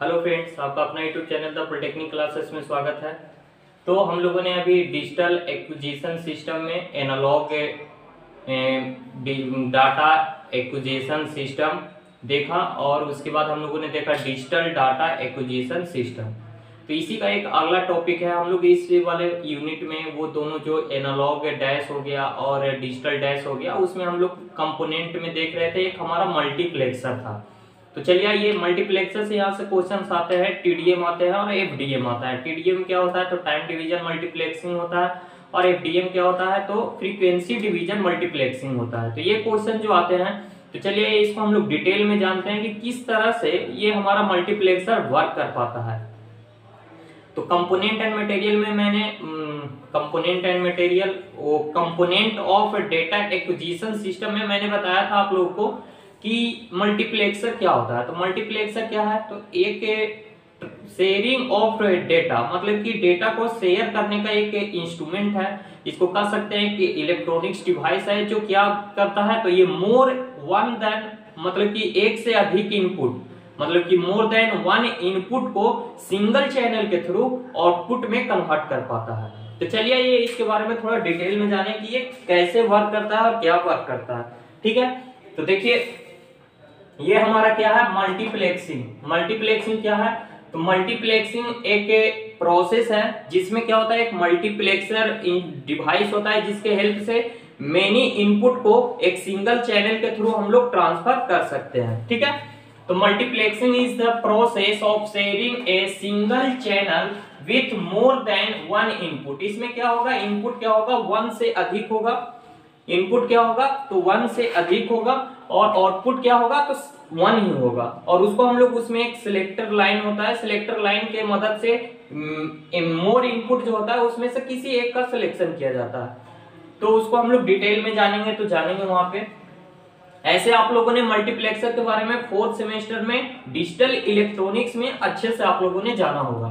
Hello friends, आपका अपना YouTube channel the polytechnic classes में स्वागत है। तो हम लोगों ने अभी डिजिटल एक्विजिशन सिस्टम में एनालॉग डाटा एक्विजिशन सिस्टम देखा और उसके बाद हम लोगों ने देखा डिजिटल डाटा एक्विजिशन सिस्टम तो इसी का एक अगला टॉपिक है, हम लोग इस वाले यूनिट में वो दोनों जो एनालॉग डैश हो गया और डिजिटल डैश हो गया, उसमें हम लोग कंपोनेंट में देख रहे थे, एक हमारा मल्टीप्लेक्सर था। तो चलिए ये मल्टीप्लेक्सर से यहाँ से क्वेश्चन आते हैं टीडीएम आते हैं और एफडीएम आता है। टीडीएम क्या होता है? तो टाइम डिवीज़न मल्टीप्लेक्सिंग होता है और एफडीएम क्या होता है? तो फ्रीक्वेंसी डिवीज़न मल्टीप्लेक्सिंग होता है। तो ये क्वेश्चन जो आते हैं तो चलिए इसको हम लोग डिटेल में जानते हैं कि किस तरह से ये हमारा मल्टीप्लेक्सर वर्क कर पाता है। तो कंपोनेंट एंड मटेरियल में मैंने कंपोनेंट एंड मटेरियल वो component of data acquisition system में मैंने बताया था आप लोगों को कि मल्टीप्लेक्सर क्या होता है? तो मल्टीप्लेक्सर क्या है? तो एक शेयरिंग ऑफ़ डेटा मतलब कि डेटा को शेयर करने का एक इंस्ट्रूमेंट है। इसको कह सकते हैं कि इलेक्ट्रॉनिक्स डिवाइस है, जो क्या करता है? तो ये मोर वन देन मतलब कि एक से अधिक इनपुट मतलब कि मोर देन वन इनपुट को सिंगल चैनल के थ्रू आउटपुट में कन्वर्ट कर पाता है। तो चलिए ये इसके बारे में थोड़ा डिटेल में जाने कि ये कैसे वर्क करता है और क्या वर्क करता है। ठीक है? तो देखिए ये हमारा क्या है? मल्टीप्लेक्सिंग मल्टीप्लेक्सिंग क्या है? तो मल्टीप्लेक्सिंग एक प्रोसेस है, जिसमें क्या होता है? एक मल्टीप्लेक्सर डिवाइस होता है, जिसके हेल्प से मेनी इनपुट को एक सिंगल चैनल के थ्रू हम लोग ट्रांसफ़र कर सकते हैं। ठीक है? तो multiplexing is the process of sharing a single channel with more than one input इसमें क्या होगा? इनपुट क्या होगा? वन से अधिक होगा। इनपुट क्या होगा? तो वन से अधिक होगा। और आउटपुट क्या होगा? तो वन ही होगा। और उसको हम लोग उसमें एक सिलेक्टर लाइन होता है। सिलेक्टर लाइन के मदद से मोर mm, इनपुट जो होता है उसमें से किसी एक का सिलेक्शन किया जाता है। तो उसको हम लोग डिटेल में जानेंगे तो जानेंगे वहाँ पे। ऐसे आप लोगों ने मल्टीप्लेक्सर के बारे में फोर्थ सेमेस्टर में डिजिटल इलेक्ट्रॉनिक्स में अच्छे से आप लोगों ने जाना होगा।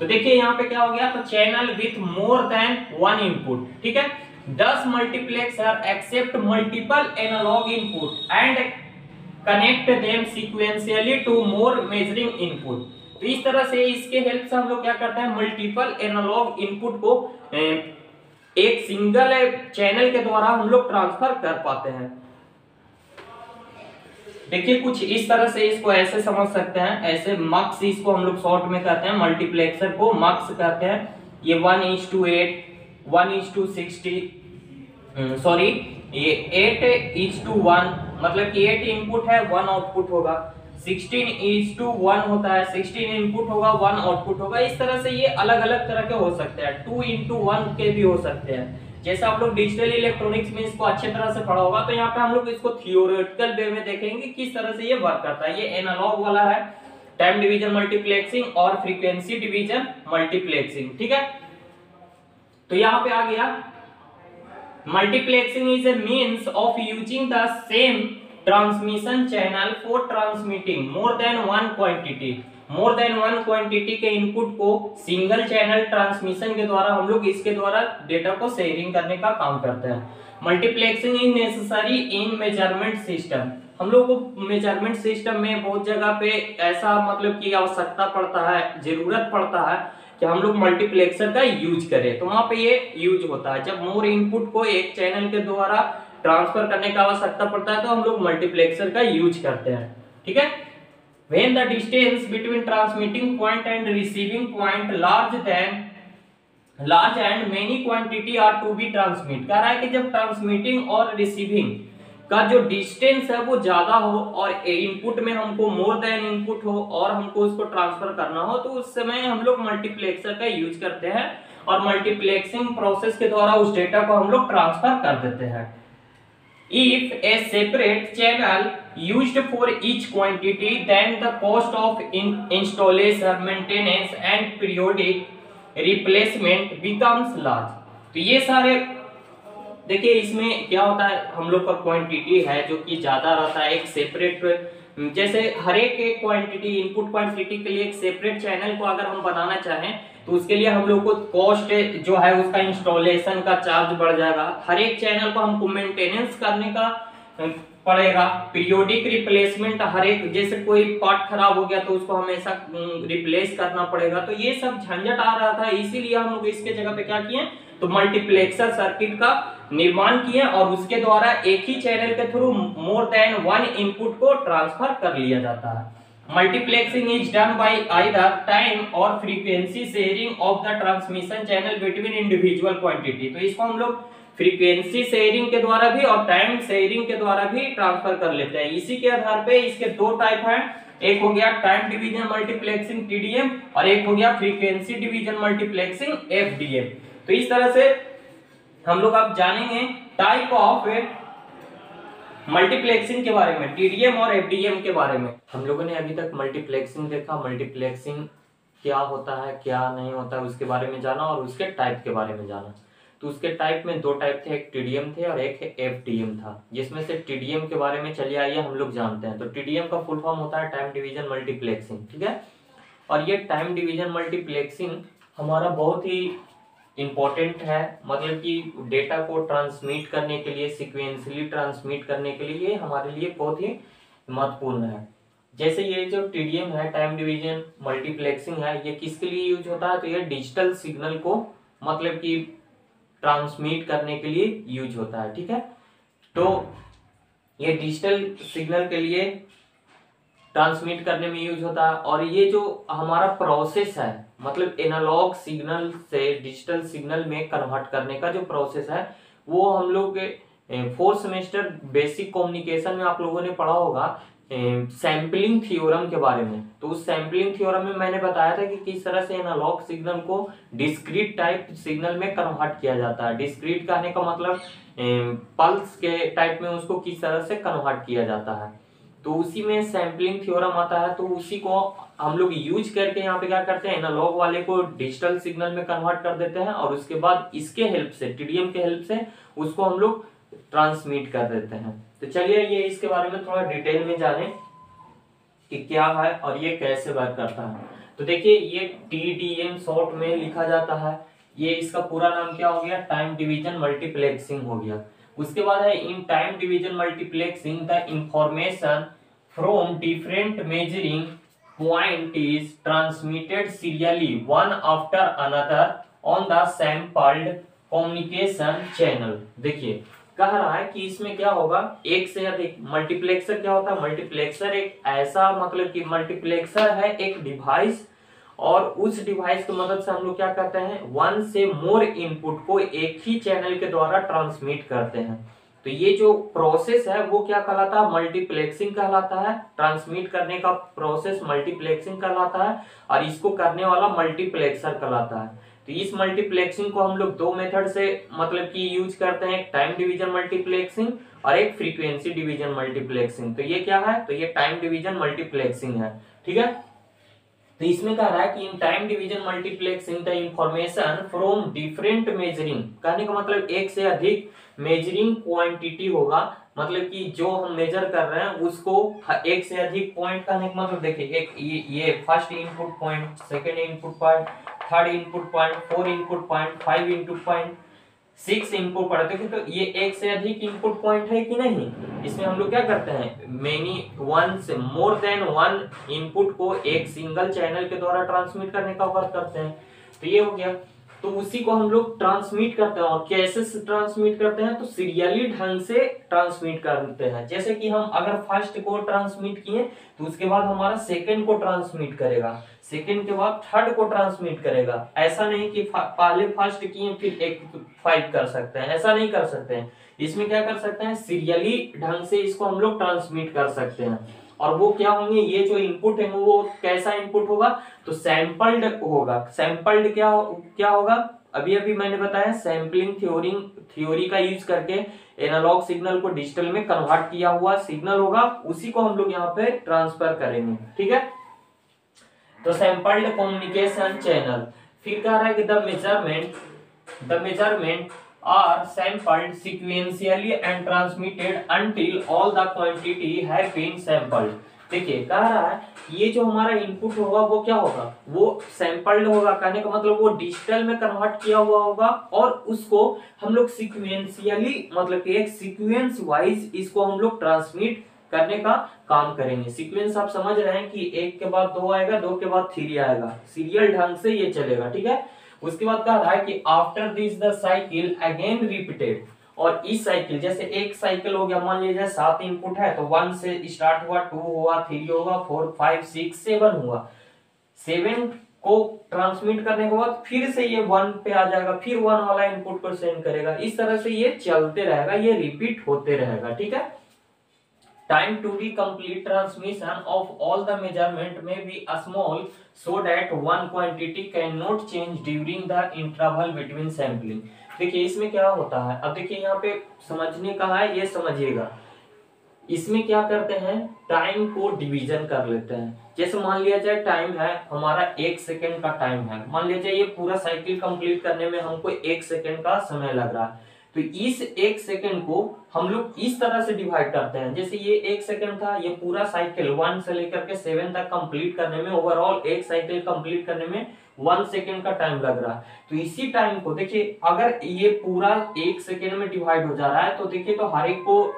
तो देखिए यहाँ पे क्या हो गया? तो channel with more than one input ठीक है? Thus multiplexer accept multiple analog input and connect them sequentially to more measuring input. तो इस तरह से इसके हेल्प से हम लोग क्या करते हैं? मल्टीपल एनालॉग इनपुट को एक सिंगल चैनल के द्वारा हम लोग ट्रांसफ़र कर पाते हैं। देखिए, कुछ इस तरह से इसको ऐसे समझ सकते हैं। ऐसे मक्स इसको हम लोग शॉर्ट में कहते हैं। मल्टीप्लेक्सर को मक्स कहते हैं। ये one inch to eight one is to sixty sorry ये एट इज़ टू वन मतलब कि एट इनपुट है वन आउटपुट होगा। सिक्सटीन इज़ टू वन होता है सिक्सटीन इनपुट होगा वन आउटपुट होगा। इस तरह से ये अलग अलग तरह के हो सकते हैं। टू इंटू वन के भी हो सकते हैं। जैसे आप लोग डिजिटल इलेक्ट्रॉनिक्स में इसको अच्छे तरह से पढ़ा होगा तो यहाँ पे हम लोग इसको थियोरेटिकल वे में देखेंगे किस तरह से ये वर्क करता है। ये एनालॉग वाला है। टाइम डिवीज़न मल्टीप्लेक्सिंग और फ्रीक्वेंसी डिवीज़न मल्टीप्लेक्सिंग ठीक है? तो यहाँ पे आ गया। Multiplexing is a means of using the same transmission channel for transmitting more than one quantity more than one quantity के इनपुट को सिंगल चैनल ट्रांसमिशन के द्वारा हम लोग इसके द्वारा डेटा को शेयरिंग करने का काम करते हैं। Multiplexing is necessary in measurement system हम लोग को मेज़रमेंट सिस्टम में बहुत जगह पे ऐसा मतलब की आवश्यकता पड़ता है, ज़रूरत पड़ता है। कि हम लोग मल्टीप्लेक्सर का यूज़ करें। तो वहाँ पे ये यूज़ होता है। जब मोर इनपुट को एक चैनल के द्वारा ट्रांसफ़र करने का आवश्यकता पड़ता है तो हम लोग मल्टीप्लेक्सर का यूज़ करते हैं। ठीक है? When the distance between transmitting point and receiving point large than, large and many quantity are to be transmit कह रहा है कि जब ट्रांसमिटिंग और रिसीविंग का जो डिस्टेंस है वो ज़्यादा हो और इनपुट में हमको मोर देन इनपुट हो और हमको उसको ट्रांसफ़र करना हो तो उस समय हम लोग मल्टीप्लेक्सर का यूज़ करते हैं और मल्टीप्लेक्सिंग प्रोसेस के द्वारा उस डेटा को हम लोग ट्रांसफ़र कर देते हैं। A separate channel used for each quantity, then the cost of in, installation, maintenance and periodic replacement becomes large. तो ये सारे देखिए, इसमें क्या होता है, हम लोग का क्वांटिटी है जो कि ज़्यादा रहता है, एक सेपरेट जैसे हर एक एक क्वांटिटी इनपुट क्वांटिटी के लिए एक सेपरेट चैनल को अगर हम बनाना चाहें तो उसके लिए हम लोग को कॉस्ट जो है, उसका इंस्टॉलेशन का चार्ज बढ़ जाएगा। हर एक चैनल को हमको मेंटेनेंस करने का पड़ेगा। पीरियोडिक रिप्लेसमेंट हर एक, जैसे कोई पार्ट खराब हो गया तो उसको हमेशा रिप्लेस करना पड़ेगा। तो ये सब झंझट आ रहा था, इसीलिए हम लोग इसके जगह पे क्या किए तो मल्टीप्लेक्सर सर्किट का निर्माण किए और उसके द्वारा एक ही चैनल के through more than one input को ट्रांसफ़र कर लिया जाता है। Multiplexing is done by either time or frequency sharing of the transmission channel between individual quantity तो इसको हम लोग फ्रीक्वेंसी शेयरिंग के द्वारा भी और टाइम शेयरिंग के द्वारा भी ट्रांसफ़र कर लेते हैं। इसी के आधार पे इसके दो टाइप हैं। एक हो गया टाइम डिवीज़न मल्टीप्लेक्सिंग टीडीएम और एक हो गया फ्रीक्वेंसी डिवीज़न मल्टीप्लेक्सिंग एफडीएम तो इस तरह से हम लोग अब जानेंगे टाइप ऑफ़ मल्टीप्लेक्सिंग के बारे में टीडीएम और एफडीएम के बारे में। हम लोगों ने अभी तक मल्टीप्लेक्सिंग देखा मल्टीप्लेक्सिंग क्या होता है, क्या नहीं होता है, उसके बारे में जाना और उसके टाइप के बारे में जाना। तो उसके टाइप में दो टाइप थे, एक टीडीएम थे और एक एफ़ था। जिसमें से टीडीएम के बारे में चलिए आइए, हम लोग जानते हैं। तो टीडीएम का फुल फॉर्म होता है टाइम डिवीज़न मल्टीप्लेक्सिंग ठीक है? और ये टाइम डिवीज़न मल्टीप्लेक्सिंग हमारा बहुत ही इम्पोर्टेंट है मतलब कि डेटा को ट्रांसमिट करने के लिए सिक्वेंसली ट्रांसमिट करने के लिए हमारे लिए बहुत ही महत्वपूर्ण है। जैसे ये जो टीडीएम है टाइम डिवीज़न मल्टीप्लेक्सिंग है, ये किसके लिए यूज़ होता है? तो ये डिजिटल सिग्नल को मतलब कि ट्रांसमिट करने के लिए यूज़ होता है, ठीक है? तो ये डिजिटल सिग्नल के लिए ट्रांसमिट करने में यूज़ होता है। और ये जो हमारा प्रोसेस है मतलब एनालॉग सिग्नल से डिजिटल सिग्नल में कन्वर्ट करने का जो प्रोसेस है, वो हम लोग फोर्थ सेमेस्टर बेसिक कम्युनिकेशन में आप लोगों ने पढ़ा होगा सैम्पलिंग थ्योरम के बारे में। तो उस सैम्पलिंग थ्योरम में मैंने बताया था कि किस तरह से एनालॉग सिग्नल को डिस्क्रीट टाइप सिग्नल में कन्वर्ट किया जाता है। डिस्क्रीट कहने का मतलब पल्स के टाइप में उसको किस तरह से कन्वर्ट किया जाता है। तो उसी में सैम्पलिंग थ्योरम आता है तो उसी को हम लोग यूज़ करके यहाँ पे क्या करते हैं एनालॉग वाले को डिजिटल सिग्नल में कन्वर्ट कर देते हैं और उसके बाद इसके हेल्प से टीडीएम के हेल्प से उसको हम लोग ट्रांसमिट कर देते हैं। तो चलिए ये इसके बारे में थोड़ा डिटेल में जाने कि क्या है और ये कैसे वर्क करता है। तो देखिए, ये टी डी एम शॉर्ट में लिखा जाता है। ये इसका पूरा नाम क्या हो गया? टाइम डिवीज़न मल्टीप्लेक्सिंग हो गया। उसके बाद है in time division multiplexing the information from different measuring point is transmitted serially one after another on the sampled communication channel देखिए, कह रहा है कि इसमें क्या होगा? एक से अधिक मल्टीप्लेक्सर क्या होता है? मल्टीप्लेक्सर एक ऐसा मतलब कि मल्टीप्लेक्सर है, एक डिवाइस और उस डिवाइस की मदद से हम लोग क्या करते हैं? वन से मोर इनपुट को एक ही चैनल के द्वारा ट्रांसमिट करते हैं। तो ये जो प्रोसेस है, वो क्या कहलाता है? मल्टीप्लेक्सिंग कहलाता है। ट्रांसमिट करने का प्रोसेस मल्टीप्लेक्सिंग कहलाता है और इसको करने वाला मल्टीप्लेक्सर कहलाता है। तो इस मल्टीप्लेक्सिंग को हम लोग दो मेथड से मतलब कि यूज़ करते हैं। एक टाइम डिवीज़न मल्टीप्लेक्सिंग और एक फ्रीक्वेंसी डिवीज़न मल्टीप्लेक्सिंग तो ये क्या है? तो ये टाइम डिवीज़न मल्टीप्लेक्सिंग है। ठीक है? तो इसमें कह रहा है कि in time division multiplexing the information from different measuring कहने का मतलब एक से अधिक मेजरिंग क्वांटिटी होगा। मतलब कि जो हम मेजर कर रहे हैं उसको एक से अधिक पॉइंट कहने का मतलब देखिए एक ये, ये first input point second input point third input point four input point five input point six input पढ़ते थे तो ये एक से अधिक इनपुट पॉइंट है कि नहीं? इसमें हम लोग क्या करते हैं? मेनी वन से मोर देन वन इनपुट को एक सिंगल चैनल के द्वारा ट्रांसमिट करने का वर्क करते हैं। तो ये हो गया। तो उसी को हम लोग ट्रांसमिट करते हैं। और कैसे ट्रांसमिट करते हैं? तो सीरियली ढंग से ट्रांसमिट करते हैं। जैसे कि हम अगर फ़र्स्ट को ट्रांसमिट किए तो उसके बाद हमारा सेकंड को ट्रांसमिट करेगा। सेकंड के बाद थर्ड को ट्रांसमिट करेगा। ऐसा नहीं कि पहले फ़र्स्ट किए फिर एक फाइव कर सकते हैं। ऐसा नहीं कर सकते हैं। इसमें क्या कर सकते हैं? सीरियली ढंग से इसको हम लोग ट्रांसमिट कर सकते हैं। और वो क्या होंगे? ये जो इनपुट है वो कैसा इनपुट होगा? तो सैंपल्ड होगा। सैंपल्ड क्या हो, क्या होगा? अभी अभी मैंने बताया सैंपलिंग थ्योरी थ्योरी का यूज़ करके एनालॉग सिग्नल को डिजिटल में कन्वर्ट किया हुआ सिग्नल होगा। उसी को हम लोग यहाँ पे ट्रांसफ़र करेंगे। ठीक है? तो सैंपल्ड कम्युनिकेशन चैनल फिर कह रहा है कि the measurement the measurement are sampled sequentially and transmitted until all the quantity have been sampled. देखिए, कह रहा है, ये जो हमारा इनपुट होगा, वो क्या होगा? वो सैंपल्ड होगा, कहने का मतलब वो डिजिटल में कन्वर्ट किया हुआ होगा और उसको हम लोग सिक्वेंशियली मतलब कि एक सीक्वेंस वाइज इसको हम लोग ट्रांसमिट करने का काम करेंगे। सीक्वेंस आप समझ रहे हैं कि एक के बाद दो आएगा, दो के बाद थ्री आएगा। सीरियल ढंग से ये चलेगा, ठीक है? उसके बाद कह रहा है कि after this the cycle again repeated और इस साइकिल जैसे एक साइकिल हो गया, मान लीजिए सात इनपुट है तो वन से स्टार्ट हुआ टू हुआ थ्री होगा फोर फाइव सिक्स सेवन हुआ। सेवन को ट्रांसमिट करने के बाद फिर से ये वन पे आ जाएगा, फिर वन वाला इनपुट को सेंड करेगा। इस तरह से ये चलते रहेगा, ये रिपीट होते रहेगा, ठीक है? Time to be complete transmission of all the measurement may be small so that one quantity cannot change during the interval between sampling देखिए इसमें क्या होता है अब देखिए यहाँ पे समझने का है ये समझिएगा इसमें क्या करते हैं टाइम को डिवीज़न कर लेते हैं जैसे मान लिया जाए टाइम है हमारा एक सेकेंड का टाइम है मान लिया जाए ये पूरा साइकिल कंप्लीट करने में हमको एक सेकेंड का समय लग रहा है तो इस एक सेकेंड को हम लोग इस तरह से डिवाइड करते हैं। जैसे ये एक सेकेंड था, ये पूरा साइकिल वन से लेकर के सेवन तक कंप्लीट करने में ओवरऑल एक साइकिल कंप्लीट करने में वन सेकेंड का टाइम लग रहा। है तो इसी टाइम को देखिए, अगर ये पूरा एक सेकेंड में डिवाइड हो जा रहा है तो देखिए तो हर एक को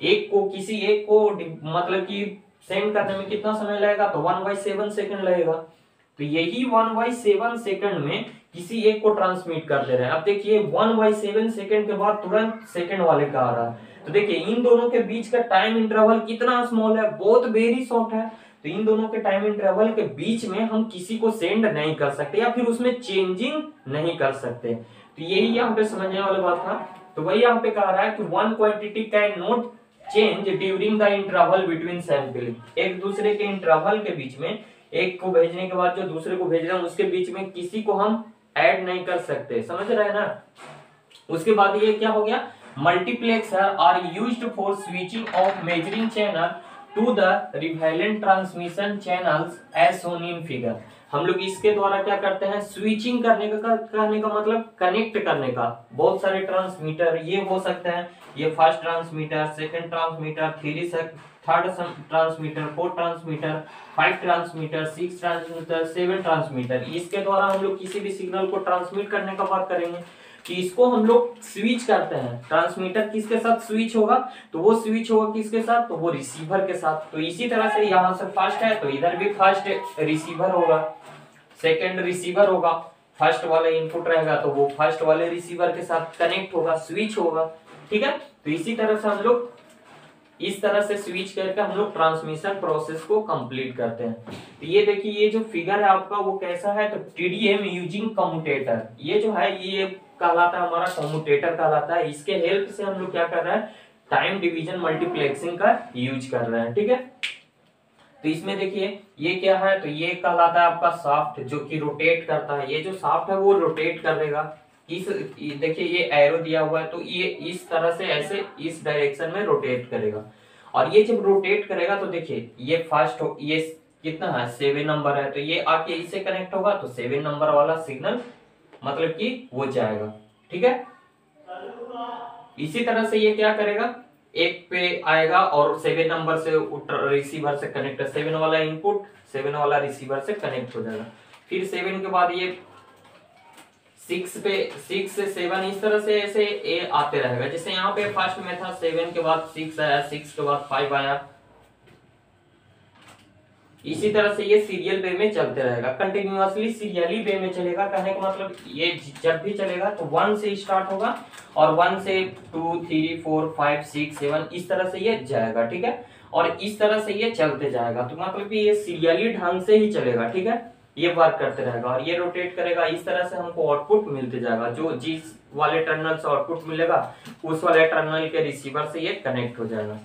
एक को किसी एक को मतलब कि सेंड करने में कितना समय लगेगा? तो वन बाई सेवन सेकेंड लगेगा। तो यही वन बाई सेवन सेकेंड में किसी एक को ट्रांसमिट कर दे रहे हैं। अब देखिए वन बाई सेवन सेकेंड के बाद तुरंत सेकेंड वाले का आ रहा है। तो देखिए, इन दोनों के बीच का टाइम इंटरवल कितना स्मॉल है? बहुत वेरी शॉर्ट है। तो इन दोनों के टाइम इंटरवल के बीच में हम किसी को सेंड नहीं कर सकते या फिर उसमें चेंजिंग नहीं कर सकते। तो यही यहाँ पे समझने वाली बात था। तो वही यहाँ पे कह रहा है कि one quantity can not change during the interval between sampling एक दूसरे के इंटरवल के बीच में, एक को भेजने के बाद जो दूसरे को भेज रहे हैं, उसके बीच में किसी को हम ऐड नहीं कर सकते, समझ रहे हैं ना? उसके बाद ये क्या हो गया? Multiplex are use for switching of measuring channel to the relevant transmission channels as shown in figure हम लोग इसके द्वारा क्या करते हैं? स्विचिंग करने का करने का मतलब कनेक्ट करने का। बहुत सारे ट्रांसमीटर ये हो सकते हैं। ये first transmitter second transmitter three third transmitter fourth transmitter five transmitter six transmitter seven transmitter इसके द्वारा हम लोग किसी भी सिग्नल को ट्रांसमिट करने का बात करेंगे। कि इसको हम लोग स्विच करते हैं। ट्रांसमीटर किसके साथ स्विच होगा? तो वो स्विच होगा किसके साथ? तो वो रिसीवर के साथ। तो इसी तरह से यहाँ से फ़र्स्ट है तो इधर भी फ़र्स्ट रिसीवर होगा। सेकेंड रिसीवर होगा। फ़र्स्ट वाला इनपुट रहेगा तो वो फ़र्स्ट वाले रिसीवर के साथ कनेक्ट होगा स्विच होगा। ठीक है? तो इसी तरह से हम लोग इस तरह से स्विच करके हम लोग ट्रांसमिशन प्रोसेस को कंप्लीट करते हैं। तो ये देखिए, ये जो फिगर है आपका, वो कैसा है? तो टीडीएम यूजिंग कम्यूटेटर ये जो है, ये कहलाता है, हमारा कम्यूटेटर कहलाता है। इसके हेल्प से हम लोग क्या कर रहे हैं? टाइम डिवीज़न मल्टीप्लेक्सिंग का यूज़ कर रहे हैं, ठीक है? तो इसमें देखिए, ये क्या है? तो ये कहलाता है आपका सॉफ्ट जो कि रोटेट करता है। ये जो सॉफ्ट है, वो रोटेट करेगा इस, देखिए, ये एरो दिया हुआ है तो ये इस तरह से ऐसे इस डायरेक्शन में रोटेट करेगा। और ये जब रोटेट करेगा तो देखिए, ये फ़र्स्ट ये कितना है? सेवन नंबर है। तो ये आके इससे कनेक्ट होगा तो सेवन नंबर वाला सिग्नल मतलब कि वो जाएगा, ठीक है? इसी तरह से ये क्या करेगा? एक पे आएगा और सेवन नंबर से रिसीवर से कनेक्ट सेवन वाला इनपुट सेवन वाला रिसीवर से कनेक्ट हो जाएगा। फिर सेवन के बाद ये सिक्स पे सिक्स से सेवन इस तरह से ऐसे ए आते रहेगा। जैसे यहाँ पे फ़र्स्ट में था सेवन के बाद सिक्स आया सिक्स के बाद फाइव आया। इसी तरह से ये सीरियल वे में चलते रहेगा। कंटिन्यूअसली सीरियली वे में चलेगा। कहने का मतलब ये जब भी चलेगा तो वन से स्टार्ट होगा और वन से two three four five six seven इस तरह से ये जाएगा, ठीक है? और इस तरह से ये चलते जाएगा। तो मतलब कि ये सीरियली ढंग से ही चलेगा, ठीक है? ये वर्क करते रहेगा और ये रोटेट करेगा। इस तरह से हमको आउटपुट मिलते जाएगा। जो जिस वाले टर्नल से आउटपुट मिलेगा, उस वाले टर्नल के रिसीवर से ये कनेक्ट हो जाएगा।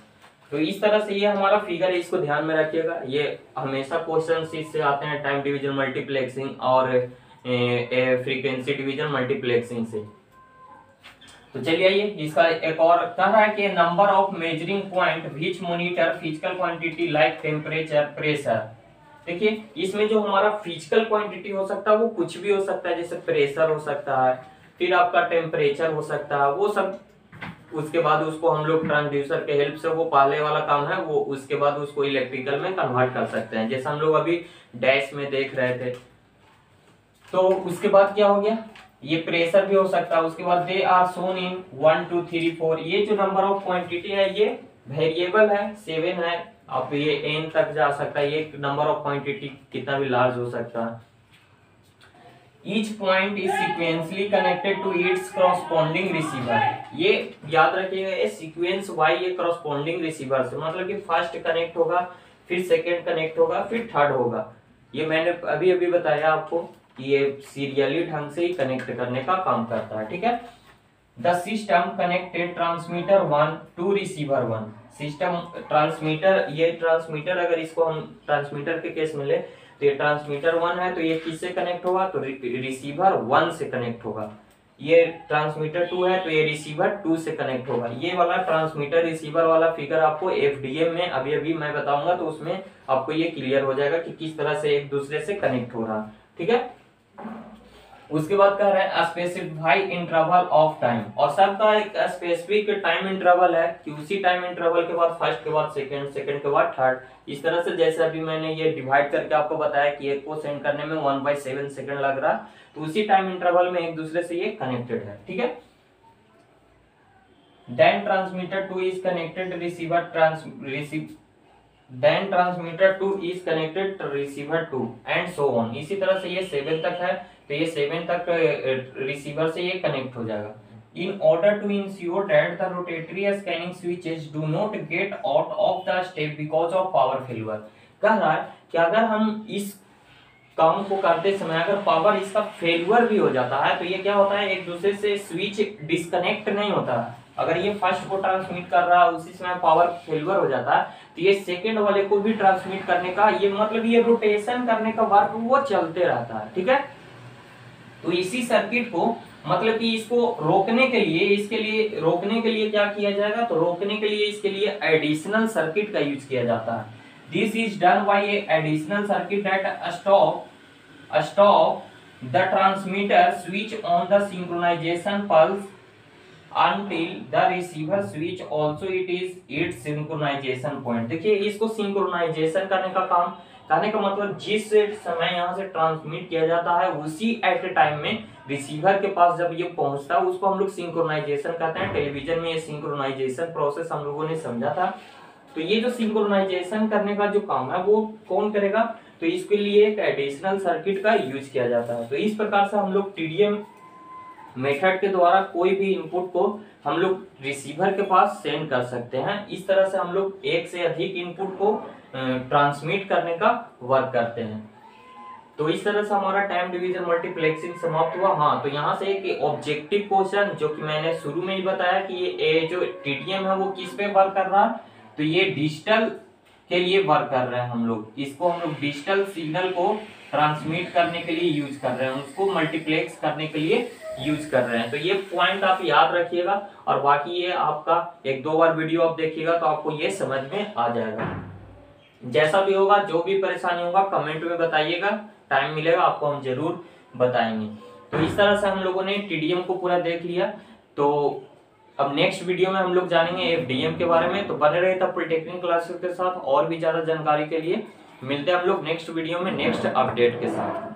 तो इस तरह से ये हमारा फिगर है, इसको ध्यान में रखिएगा। ये हमेशा क्वेश्चन इससे आते हैं टाइम डिवीज़न मल्टीप्लेक्सिंग और फ्रीक्वेंसी डिवीज़न मल्टीप्लेक्सिंग से। तो चलिए आइए, इसका एक और कह रहा है कि number of measuring point which monitor physical quantity like temperature pressure देखिए, इसमें जो हमारा फ़िज़िकल क्वांटिटी हो सकता है, वो कुछ भी हो सकता है, जैसे प्रेशर हो सकता है, फिर आपका टेम्परेचर हो सकता है, वो सब उसके बाद उसको हम लोग ट्रांसड्यूसर के हेल्प से वो पहले वाला काम है, वो उसके बाद उसको इलेक्ट्रिकल में कन्वर्ट कर सकते हैं। जैसे हम लोग अभी डैश में देख रहे थे। तो उसके बाद क्या हो गया? ये प्रेशर भी हो सकता है। उसके बाद they are shown in one two three four ये जो नंबर ऑफ़ क्वांटिटी है, ये वेरिएबल है सेवन है। अब ये एन तक जा सकता है। ये नंबर ऑफ़ क्वांटिटी कितना भी लार्ज हो सकता है। Each point is sequentially connected to its corresponding receiver ये याद रखिएगा, ये सीक्वेंस वाई ये करस्पॉन्डिंग रिसीवर से। मतलब कि फ़र्स्ट कनेक्ट होगा, फिर सेकेंड कनेक्ट होगा, फिर थर्ड होगा। ये मैंने अभी अभी बताया आपको कि ये सीरियली ढंग से ही कनेक्ट करने का काम करता है, ठीक है? The system connected transmitter one to receiver one system transmitter ये ट्रांसमीटर अगर इसको हम ट्रांसमीटर के केस में ले तो ये ट्रांसमीटर वन है तो ये किससे कनेक्ट होगा? तो रिसीवर वन से कनेक्ट होगा। ये ट्रांसमीटर टू है तो ये रिसीवर टू से कनेक्ट होगा। ये वाला ट्रांसमीटर रिसीवर वाला फिगर आपको एफडीएम में अभी अभी मैं बताऊँगा तो उसमें आपको ये क्लियर हो जाएगा कि किस तरह से एक दूसरे से कनेक्ट हो रहा। ठीक है? उसके बाद कह रहे हैं स्पेसिफाई इंटरवल ऑफ़ टाइम और सबका एक स्पेसिफिक टाइम इंटरवल है, कि उसी टाइम इंटरवल के बाद फ़र्स्ट के बाद सेकंड सेकंड के बाद थर्ड इस तरह से जैसे अभी मैंने ये डिवाइड करके आपको बताया कि एक को सेंड करने में वन बाई सेवन सेकेंड लग रहा तो उसी टाइम इंटरवल में एक दूसरे से ये कनेक्टेड है, ठीक है? Then transmitter two is connected receiver trans receive then transmitter two is connected receiver two and so on इसी तरह से ये सेवन तक है। तो ये सेवन तक रिसीवर से ये कनेक्ट हो जाएगा। In order to ensure that the rotatory scanning switches do not get out of the step because of power failure कह रहा है कि अगर हम इस काम को करते समय, अगर पावर इसका फेलियर भी हो जाता है तो ये क्या होता है? एक दूसरे से स्विच डिस्कनेक्ट नहीं होता। अगर ये फ़र्स्ट को ट्रांसमिट कर रहा है उसी समय पावर फेलियर हो जाता है तो ये सेकेंड वाले को भी ट्रांसमिट करने का, ये मतलब ये रोटेशन करने का वर्क वो चलते रहता है, ठीक है? तो इसी सर्किट को मतलब कि इसको रोकने के लिए, इसके लिए, रोकने के लिए क्या किया जाएगा? तो रोकने के लिए इसके लिए एडिशनल सर्किट का यूज़ किया जाता है। This is done by a additional circuit that stop stop the transmitter switch on the synchronization pulse until the receiver switch also it is its synchronization point. देखिए, इसको सिंक्रोनाइजेशन करने का काम कहने का मतलब जिस समय यहाँ से ट्रांसमिट किया जाता है, उसी एट टाइम में रिसीवर के पास जब ये पहुँचता है, उसको हम लोग सिंक्रोनाइजेशन कहते हैं। टेलीविज़न में ये सिंक्रोनाइजेशन प्रोसेस हम लोगों ने समझा था। तो ये जो सिंक्रोनाइजेशन करने का जो काम है, वो कौन करेगा? तो इसके लिए एक एडिशनल सर्किट का यूज़ किया जाता है। तो इस प्रकार से हम लोग टीडीएम मेथड के द्वारा कोई भी इनपुट को हम लोग रिसीवर के पास सेंड कर सकते हैं। इस तरह से हम लोग एक से अधिक इनपुट को ट्रांसमिट करने का वर्क करते हैं। तो इस तरह से हमारा टाइम डिवीज़न मल्टीप्लेक्सिंग समाप्त हुआ। हाँ तो यहाँ से एक ऑब्जेक्टिव क्वेश्चन जो कि मैंने शुरू में ही बताया कि ये जो टीडीएम है वो किस पे वर्क कर रहा है? तो ये डिजिटल के लिए वर्क कर रहे हैं हम लोग। इसको हम लोग डिजिटल सिग्नल को ट्रांसमिट करने के लिए यूज़ कर रहे हैं। उसको मल्टीप्लेक्स करने के लिए यूज़ कर रहे हैं। तो ये पॉइंट आप याद रखिएगा और बाकी ये आपका एक दो बार वीडियो आप देखिएगा तो आपको ये समझ में आ जाएगा। जैसा भी होगा, जो भी परेशानी होगा कमेंट में बताइएगा। टाइम मिलेगा, आपको हम ज़रूर बताएँगे। तो इस तरह से हम लोगों ने टीडीएम को पूरा देख लिया। तो अब नेक्स्ट वीडियो में हम लोग जानेंगे एफडीएम के बारे में। तो बने रहे तब पॉलिटेक्निक क्लासेस के साथ और भी ज़्यादा जानकारी के लिए। मिलते हैं हम लोग नेक्स्ट वीडियो में नेक्स्ट अपडेट के साथ।